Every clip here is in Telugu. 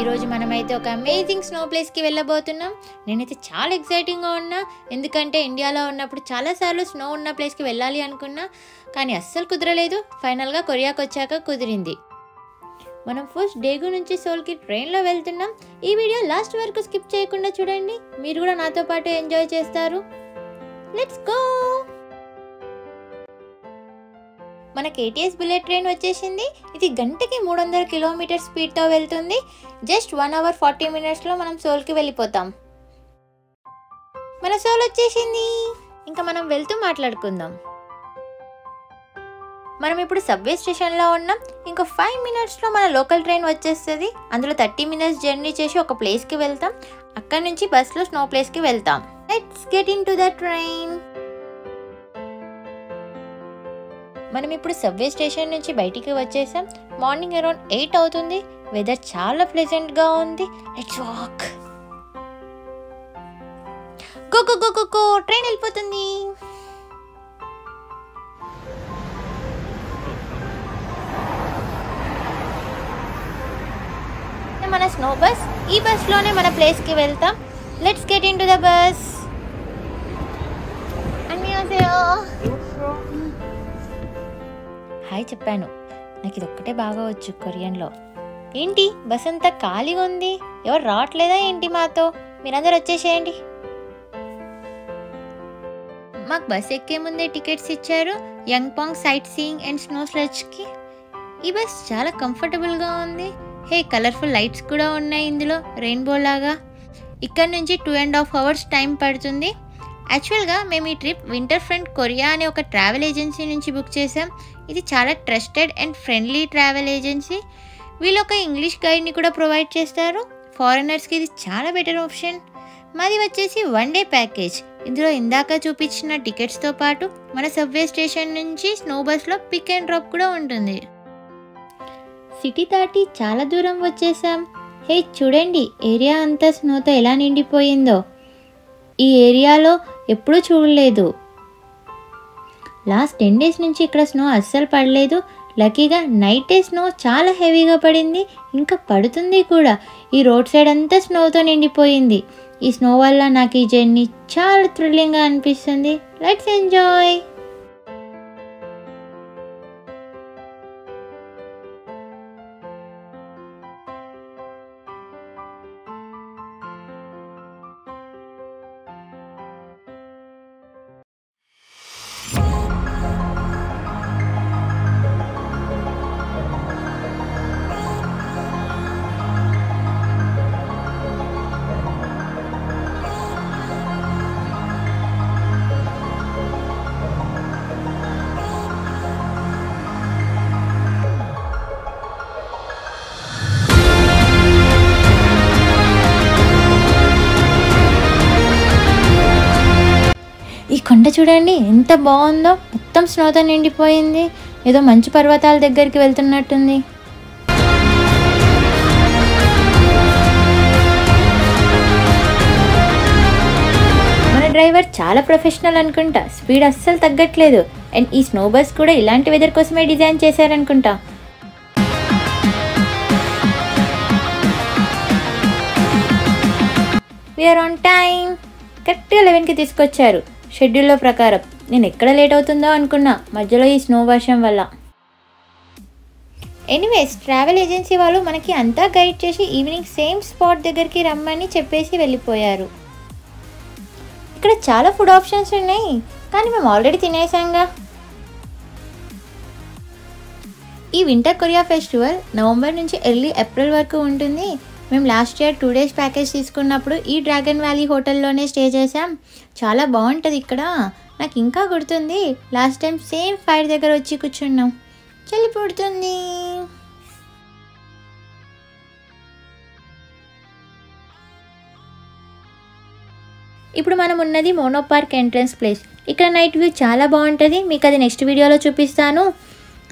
ఈరోజు మనమైతే ఒక అమేజింగ్ స్నో ప్లేస్కి వెళ్ళబోతున్నాం. నేనైతే చాలా ఎక్సైటింగ్గా ఉన్నా. ఎందుకంటే ఇండియాలో ఉన్నప్పుడు చాలాసార్లు స్నో ఉన్న ప్లేస్కి వెళ్ళాలి అనుకున్నా. కానీ అస్సలు కుదరలేదు. ఫైనల్గా కొరియాకి వచ్చాక కుదిరింది. మనం ఫస్ట్ డేగు నుంచి సోల్కి ట్రైన్లో వెళ్తున్నాం. ఈ వీడియో లాస్ట్ వరకు స్కిప్ చేయకుండా చూడండి. మీరు కూడా నాతో పాటు ఎంజాయ్ చేస్తారు. లెట్స్ గో మన కేటీఎస్ బుల్లెట్ ట్రైన్ వచ్చేసింది. ఇది గంటకి మూడు వందల కిలోమీటర్ స్పీడ్తో వెళ్తుంది. జస్ట్ వన్ అవర్ ఫార్టీ మినిట్స్లో మనం సోల్కి వెళ్ళిపోతాం. మన సోల్ వచ్చేసింది. ఇంకా మనం వెళ్తూ మాట్లాడుకుందాం. మనం ఇప్పుడు సబ్వే స్టేషన్లో ఉన్నాం. ఇంకో ఫైవ్ మినిట్స్లో మన లోకల్ ట్రైన్ వచ్చేస్తుంది. అందులో థర్టీ మినిట్స్ జర్నీ చేసి ఒక ప్లేస్కి వెళ్తాం. అక్కడ నుంచి బస్లో స్నో ప్లేస్కి వెళ్తాం. Let's get into the train మనం ఇప్పుడు సబ్వే స్టేషన్ నుంచి బయటికి వచ్చేసాం. మార్నింగ్ అరౌండ్ ఎయిట్ అవుతుంది. వెదర్ చాలా ప్లెజెంట్గా ఉంది. Let's walk. Go go train వెళ్ళిపోతుంది. మన స్నో బస్ ఈ బస్లోనే మన ప్లేస్కి వెళ్తాం. Let's get into the bus hi చెప్పాను. నాకు ఇది ఒక్కటే బాగా వచ్చు కొరియన్లో. ఏంటి? బస్ అంతా ఖాళీగా ఉంది? ఎవరు రావట్లేదా ఏంటి మాతో? మీరందరూ వచ్చేసేయండి. మాకు బస్ ఎక్కే ముందే టికెట్స్ ఇచ్చారు. Yongpyong sightseeing and snow స్లెడ్జ్కి ఈ బస్ చాలా కంఫర్టబుల్గా ఉంది. హే కలర్ఫుల్ లైట్స్ కూడా ఉన్నాయి ఇందులో. రెయిన్బో లాగా ఇక్కడ నుంచి two and half hours time పడుతుంది. యాక్చువల్గా మేము ఈ ట్రిప్ వింటర్ ఫ్రంట్ కొరియా అనే ఒక ట్రావెల్ ఏజెన్సీ నుంచి బుక్ చేసాం ఇది చాలా trusted and friendly travel agency వీళ్ళు ఒక ఇంగ్లీష్ గైడ్ని కూడా ప్రొవైడ్ చేస్తారు. ఫారినర్స్కి ఇది చాలా బెటర్ ఆప్షన్ మాది వచ్చేసి వన్ డే ప్యాకేజ్ ఇందులో ఇందాక చూపించిన టికెట్స్తో పాటు మన సబ్వే స్టేషన్ నుంచి స్నో బస్లో పిక్ అండ్ డ్రాప్ కూడా ఉంటుంది. సిటీ దాటి చాలా దూరం వచ్చేసాం. హే చూడండి ఏరియా అంతా స్నోతో ఎలా నిండిపోయిందో. ఈ ఏరియాలో ఎప్పుడూ చూడలేదు. లాస్ట్ టెన్ డేస్ నుంచి ఇక్కడ స్నో అస్సలు పడలేదు. లక్కీగా నైట్ స్నో చాలా హెవీగా పడింది. ఇంకా పడుతుంది కూడా. ఈ రోడ్ సైడ్ అంతా స్నోతో నిండిపోయింది. ఈ స్నో వల్ల నాకు ఈ జర్నీ చాలా థ్రిల్లింగ్గా అనిపిస్తుంది. Let's enjoy! కొండ చూడండి ఎంత బాగుందో. మొత్తం స్నోతో నిండిపోయింది. ఏదో మంచు పర్వతాల దగ్గరికి వెళ్తున్నట్టుంది. మన డ్రైవర్ చాలా ప్రొఫెషనల్ అనుకుంటా. స్పీడ్ అస్సలు తగ్గట్లేదు. అండ్ ఈ స్నో బస్ కూడా ఇలాంటి వెదర్ కోసమే డిజైన్ చేశారనుకుంటా. వీఆర్ ఆన్ టైం కరెక్ట్గా లెవెన్కి తీసుకొచ్చారు. షెడ్యూల్లో ప్రకారం. నేను ఎక్కడ లేట్ అవుతుందో అనుకున్నా మధ్యలో ఈ స్నో వర్షం వల్ల. ఎనీవేస్ ట్రావెల్ ఏజెన్సీ వాళ్ళు మనకి అంతా గైడ్ చేసి ఈవినింగ్ సేమ్ స్పాట్ దగ్గరికి రమ్మని చెప్పేసి వెళ్ళిపోయారు. ఇక్కడ చాలా ఫుడ్ ఆప్షన్స్ ఉన్నాయి కానీ మేము ఆల్రెడీ తినేసాంగా. ఈ వింటర్ కొరియా ఫెస్టివల్ నవంబర్ నుంచి ఎర్లీ ఏప్రిల్ వరకు ఉంటుంది. మేము last year two days package తీసుకున్నప్పుడు ఈ డ్రాగన్ వ్యాలీ హోటల్లోనే స్టే చేసాం చాలా బాగుంటుంది ఇక్కడ. నాకు ఇంకా గుర్తుంది. లాస్ట్ టైం సేమ్ ఫైర్ దగ్గర వచ్చి కూర్చున్నాం. చలి పుడుతుంది. ఇప్పుడు మనం ఉన్నది మోనో పార్క్ ఎంట్రన్స్ ప్లేస్ ఇక్కడ నైట్ వ్యూ చాలా బాగుంటుంది. మీకు అది నెక్స్ట్ వీడియోలో చూపిస్తాను.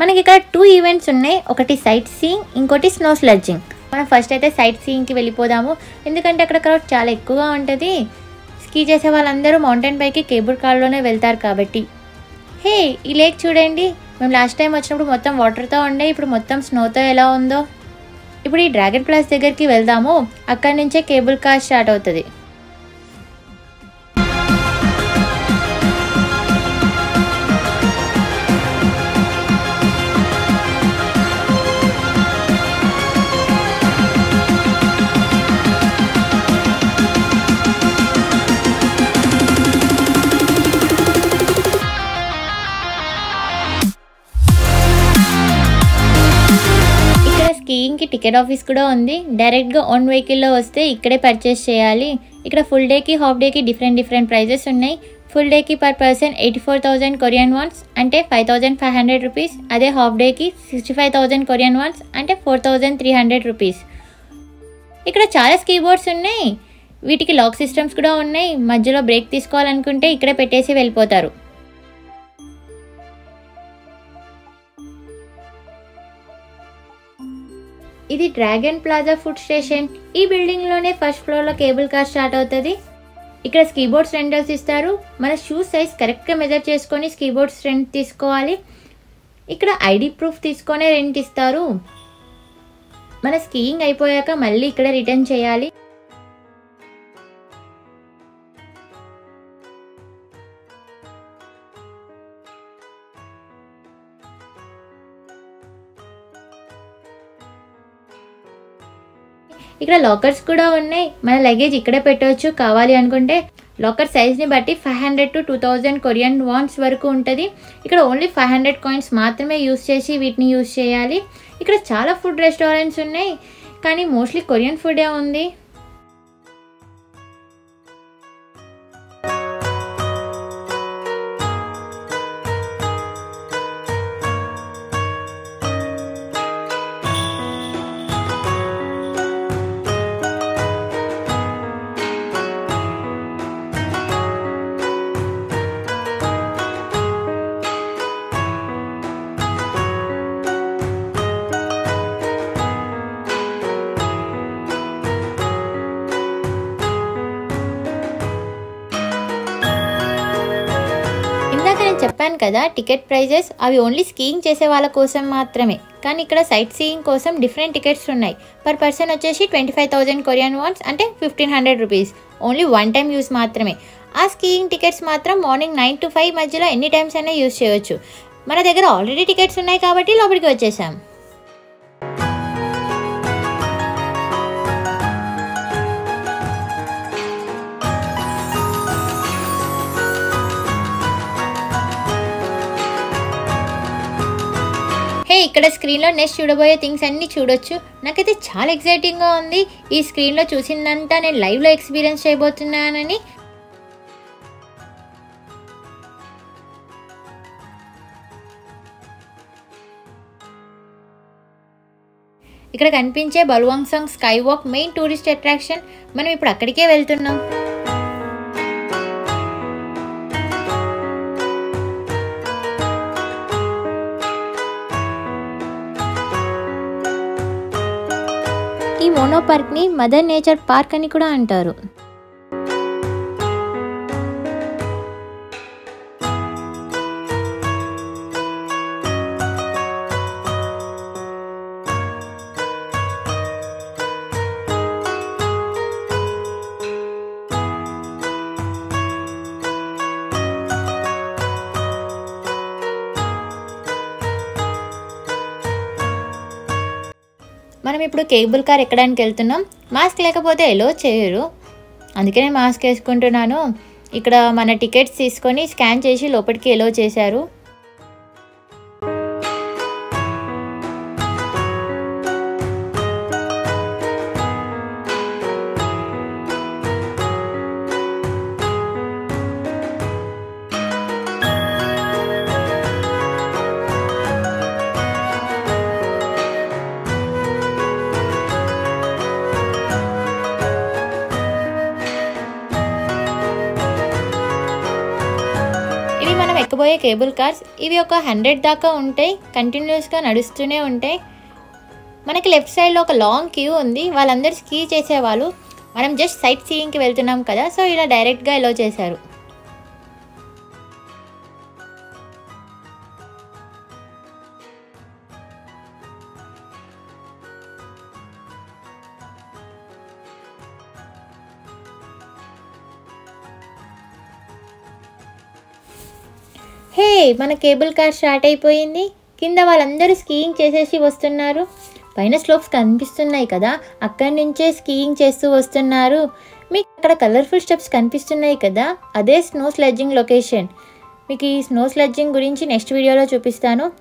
మనకి ఇక్కడ టూ ఈవెంట్స్ ఉన్నాయి. ఒకటి సైట్ సీయింగ్ ఇంకోటి స్నో స్లెడ్జింగ్ మనం ఫస్ట్ అయితే సైట్ సీయింగ్కి వెళ్ళిపోదాము. ఎందుకంటే అక్కడ క్రౌడ్ చాలా ఎక్కువగా ఉంటుంది. స్కీ చేసే వాళ్ళందరూ మౌంటైన్ పైకి కేబుల్ కార్లోనే వెళ్తారు కాబట్టి. హే ఈ లేక్ చూడండి. మేము లాస్ట్ టైం వచ్చినప్పుడు మొత్తం వాటర్తో ఉండే ఇప్పుడు మొత్తం స్నోతో ఎలా ఉందో. ఇప్పుడు ఈ డ్రాగన్ ప్లాస్ దగ్గరికి వెళ్దాము. అక్కడి నుంచే కేబుల్ కార్ స్టార్ట్ అవుతుంది. టికెట్ ఆఫీస్ కూడా ఉంది. డైరెక్ట్గా ఓన్ వెహికల్లో వస్తే ఇక్కడే పర్చేస్ చేయాలి. ఇక్కడ ఫుల్ డేకి హాఫ్ డేకి డిఫరెంట్ డిఫరెంట్ ప్రైజెస్ ఉన్నాయి. ఫుల్ డేకి per person eighty four thousand Korean wons అంటే five thousand five hundred rupees. అదే హాఫ్ డేకి sixty five thousand Korean wons అంటే four thousand three hundred rupees. ఇక్కడ చాలా స్కీబోర్డ్స్ ఉన్నాయి. వీటికి లాక్ సిస్టమ్స్ కూడా ఉన్నాయి. మధ్యలో బ్రేక్ తీసుకోవాలనుకుంటే ఇక్కడే పెట్టేసి వెళ్ళిపోతారు. ఇది డ్రాగన్ ప్లాజా ఫుడ్ స్టేషన్ ఈ బిల్డింగ్లోనే ఫస్ట్ ఫ్లోర్లో కేబుల్ కార్ స్టార్ట్ అవుతుంది. ఇక్కడ స్కీబోర్డ్స్ రెంటల్స్ ఇస్తారు. మన షూ సైజ్ కరెక్ట్గా మెజర్ చేసుకొని స్కీబోర్డ్స్ రెంట్ తీసుకోవాలి. ఇక్కడ ఐడి ప్రూఫ్ తీసుకొనే రెంట్ ఇస్తారు. మన స్కీయింగ్ అయిపోయాక మళ్ళీ ఇక్కడ రిటర్న్ చేయాలి. ఇక్కడ లాకర్స్ కూడా ఉన్నాయి. మన లగేజ్ ఇక్కడే పెట్టవచ్చు. కావాలి అనుకుంటే లాకర్ సైజ్ని బట్టి five hundred to two thousand Korean wons వరకు ఉంటుంది. ఇక్కడ ఓన్లీ ఫైవ్ హండ్రెడ్ కాయిన్స్ మాత్రమే యూస్ చేసి వీటిని యూస్ చేయాలి. ఇక్కడ చాలా ఫుడ్ రెస్టారెంట్స్ ఉన్నాయి. కానీ మోస్ట్లీ కొరియన్ ఫుడే ఉంది. చెప్పాను కదా టికెట్ ప్రైజెస్ అవి ఓన్లీ స్కీయింగ్ చేసే వాళ్ళ కోసం మాత్రమే. కానీ ఇక్కడ సైట్ సీయింగ్ కోసం డిఫరెంట్ టికెట్స్ ఉన్నాయి. పర్ పర్సన్ వచ్చేసి twenty five thousand Korean wons అంటే fifteen hundred rupees. Only one time use మాత్రమే. ఆ స్కీయింగ్ టికెట్స్ మాత్రం మార్నింగ్ నైన్ టు ఫైవ్ మధ్యలో ఎన్ని టైమ్స్ అయినా యూస్ చేయొచ్చు. మన దగ్గర ఆల్రెడీ టికెట్స్ ఉన్నాయి కాబట్టి లోపలికి వచ్చేసాం. ఇక్కడ స్క్రీన్లో నెక్స్ట్ చూడబోయే థింగ్స్ అన్నీ చూడొచ్చు. నాకైతే చాలా ఎక్సైటింగ్గా ఉంది. ఈ స్క్రీన్లో చూసిందంతా నేను లైవ్లో ఎక్స్పీరియన్స్ చేయబోతున్నానని. ఇక్కడ కనిపించే Balwangsan skywalk main tourist attraction మనం ఇప్పుడు అక్కడికే వెళ్తున్నాం. ఈ మోనో పార్క్ని మదర్ నేచర్ పార్క్ అని కూడా అంటారు. ఇప్పుడు కేబుల్ కార్ ఎక్కడానికి వెళ్తున్నాం? మాస్క్ లేకపోతే ఎలో చేయరు? అందుకే నేను మాస్క్ వేసుకుంటున్నాను. ఇక్కడ మన టికెట్స్ తీసుకొని స్కాన్ చేసి లోపలికి ఎలో చేశారు? కేబుల్ కార్స్ ఇవి ఒక హండ్రెడ్ దాకా ఉంటాయి కంటిన్యూస్గా నడుస్తూనే ఉంటాయి. మనకి లెఫ్ట్ సైడ్లో ఒక లాంగ్ క్యూ ఉంది వాళ్ళందరూ స్కీ చేసేవాళ్ళు. మనం జస్ట్ సైట్ సీయింగ్కి వెళ్తున్నాం కదా సో ఇలా డైరెక్ట్గా ఎలో చేశారు. హే మన కేబుల్ కార్ స్టార్ట్ అయిపోయింది. కింద వాళ్ళందరూ స్కీయింగ్ చేసేసి వస్తున్నారు. పైన స్లోప్స్ కనిపిస్తున్నాయి కదా అక్కడి నుంచే స్కీయింగ్ చేస్తూ వస్తున్నారు. మీకు అక్కడ కలర్ఫుల్ స్టెప్స్ కనిపిస్తున్నాయి కదా అదే స్నో స్లెడ్జింగ్ లొకేషన్. మీకు ఈ స్నో స్లెడ్జింగ్ గురించి నెక్స్ట్ వీడియోలో చూపిస్తాను.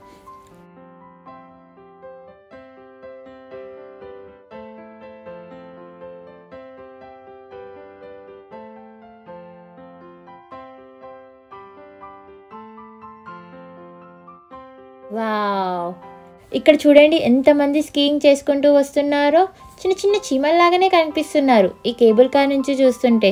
ఇక్కడ చూడండి ఎంతమంది స్కీయింగ్ చేసుకుంటూ వస్తున్నారో. చిన్న చిన్న చీమల్లాగానే కనిపిస్తున్నారు. ఈ కేబుల్ కార్ నుంచి చూస్తుంటే.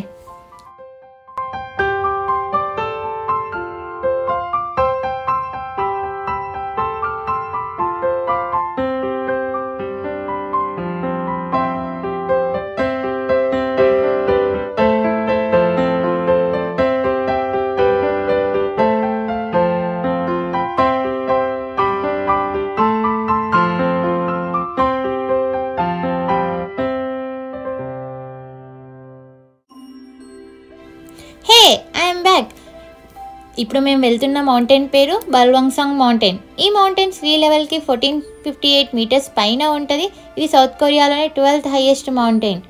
ఇప్పుడు మేము వెళ్తున్న మౌంటైన్ పేరు బల్వంగ్సాంగ్ మౌంటైన్. ఈ మౌంటైన్ సీ లెవెల్కి ఫోర్టీన్ ఫిఫ్టీ ఎయిట్ మీటర్స్ పైన ఉంటుంది. ఇది సౌత్ కొరియాలోనే ట్వెల్త్ హైయెస్ట్ మౌంటైన్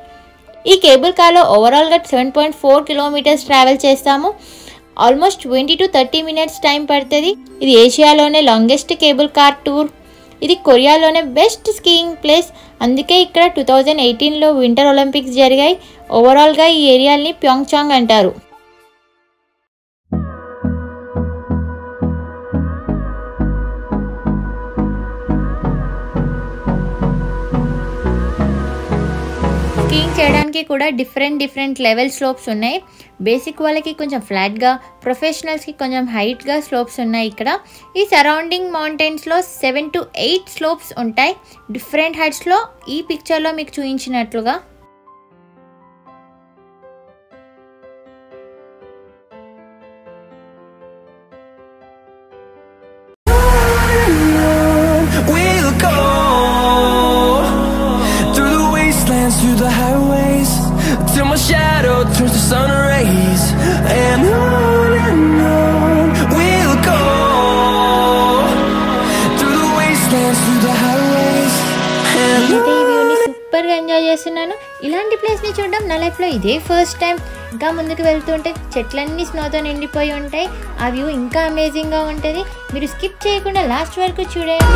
ఈ కేబుల్ కార్లో ఓవరాల్గా seven point four kilometers travel చేస్తాము. Almost twenty to thirty minutes time పడుతుంది. ఇది ఏషియాలోనే లాంగెస్ట్ కేబుల్ కార్ టూర్ ఇది కొరియాలోనే బెస్ట్ స్కీయింగ్ ప్లేస్ అందుకే ఇక్కడ టూ థౌజండ్ ఎయిటీన్లో వింటర్ ఒలింపిక్స్ జరిగాయి. ఓవరాల్గా ఈ ఏరియాని ప్యోంగ్చాంగ్ అంటారు. స్కీయింగ్ చేయడానికి కూడా డిఫరెంట్ డిఫరెంట్ లెవెల్ స్లోప్స్ ఉన్నాయి. బేసిక్ వాళ్ళకి కొంచెం ఫ్లాట్గా ప్రొఫెషనల్స్కి కొంచెం హైట్గా స్లోప్స్ ఉన్నాయి ఇక్కడ. ఈ సరౌండింగ్ మౌంటైన్స్లో సెవెన్ టు ఎయిట్ స్లోప్స్ ఉంటాయి. డిఫరెంట్ హైట్స్లో ఈ పిక్చర్లో మీకు చూపించినట్లుగా. Till my shadow turns to sun rays, and on and on. We'll go. Through the wastelands, through the highways, and నేనైతే ఈ వ్యూని సూపర్గా ఎంజాయ్ చేస్తున్నాను. ఇలాంటి ప్లేస్ని చూడడం నా లైఫ్లో ఇదే ఫస్ట్ టైం ఇంకా ముందుకు వెళ్తుంటే చెట్లన్నీ స్నోతో నిండిపోయి ఉంటాయి. ఆ వ్యూ ఇంకా అమేజింగ్గా ఉంటుంది. మీరు స్కిప్ చేయకుండా లాస్ట్ వరకు చూడండి.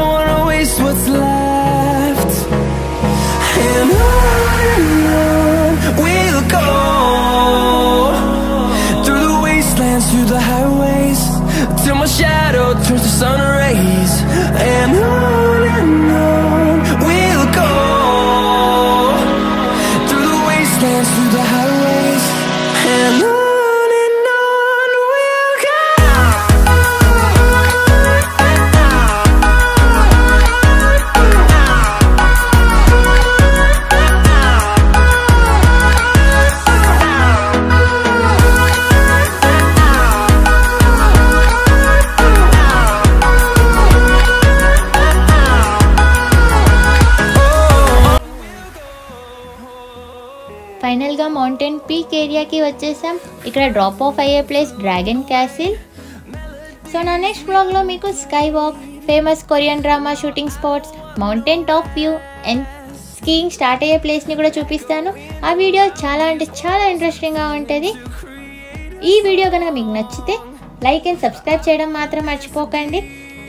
days and I ఫైనల్గా మౌంటైన్ పీక్ ఏరియాకి వచ్చేసాం. ఇక్కడ డ్రాప్ ఆఫ్ అయ్యే ప్లేస్ డ్రాగన్ క్యాసిల్. సో నా నెక్స్ట్ బ్లాగ్లో మీకు sky walk famous Korean drama shooting spots mountain top view and skiing start అయ్యే ప్లేస్ని కూడా చూపిస్తాను. ఆ వీడియో చాలా అంటే చాలా ఇంట్రెస్టింగ్గా ఉంటుంది. ఈ వీడియో కనుక మీకు నచ్చితే లైక్ అండ్ సబ్స్క్రైబ్ చేయడం మాత్రం మర్చిపోకండి.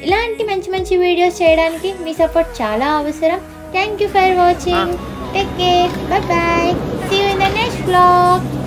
ఇలాంటి మంచి మంచి వీడియోస్ చేయడానికి మీ సపోర్ట్ చాలా అవసరం. Thank you for watching take care bye bye see